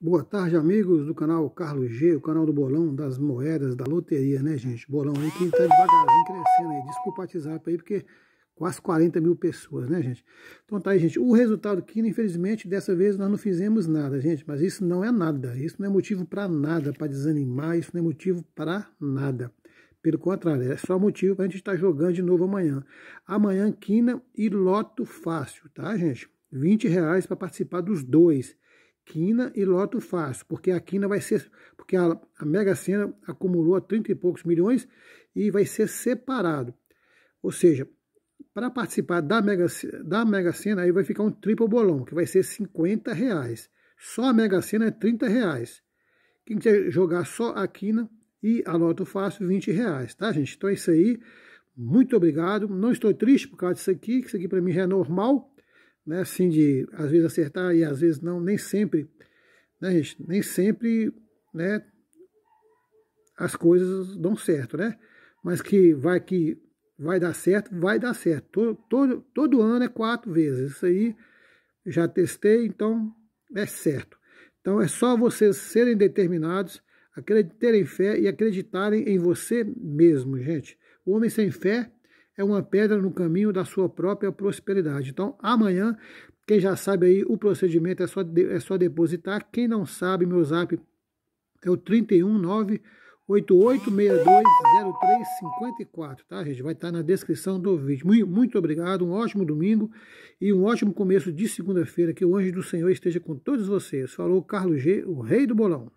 Boa tarde, amigos do canal Carlos G, o canal do bolão, das moedas, da loteria, né, gente? Bolão aí que tá devagarzinho crescendo aí. Desculpa o WhatsApp aí, porque quase 40 mil pessoas, né, gente? Então tá aí, gente. O resultado aqui, infelizmente, dessa vez nós não fizemos nada, gente. Mas isso não é nada. Isso não é motivo para nada, para desanimar. Isso não é motivo para nada. Pelo contrário, é só motivo para a gente estar tá jogando de novo amanhã. Amanhã, quina e loto fácil, tá, gente? 20 reais para participar dos dois quina e loto fácil, porque a quina vai ser, porque a, a Mega Sena acumulou a 30 e poucos milhões e vai ser separado. Ou seja, para participar da Mega, da Mega Sena, aí vai ficar um triplo bolão, que vai ser 50 reais. Só a Mega Sena é 30 reais. Quem quiser jogar só a quina e a loto fácil, 20 reais, tá, gente? Então é isso aí. Muito obrigado. Não estou triste por causa disso aqui, que isso aqui para mim já é normal né, assim de às vezes acertar e às vezes não, nem sempre, né, gente, nem sempre, né, as coisas dão certo, né? Mas que vai que vai dar certo, vai dar certo. Todo, todo, todo ano é quatro vezes. Isso aí já testei, então é certo. Então é só vocês serem determinados, terem fé e acreditarem em você mesmo, gente. O homem sem fé é uma pedra no caminho da sua própria prosperidade. Então, amanhã, quem já sabe aí o procedimento é só, é só depositar. Quem não sabe, meu zap é o 319 88620354, tá, gente? Vai estar na descrição do vídeo. Muito, muito obrigado, um ótimo domingo e um ótimo começo de segunda-feira. Que o anjo do Senhor esteja com todos vocês. Falou Carlos G, o rei do bolão.